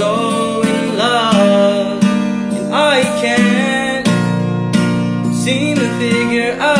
so in love And I can't seem to figure out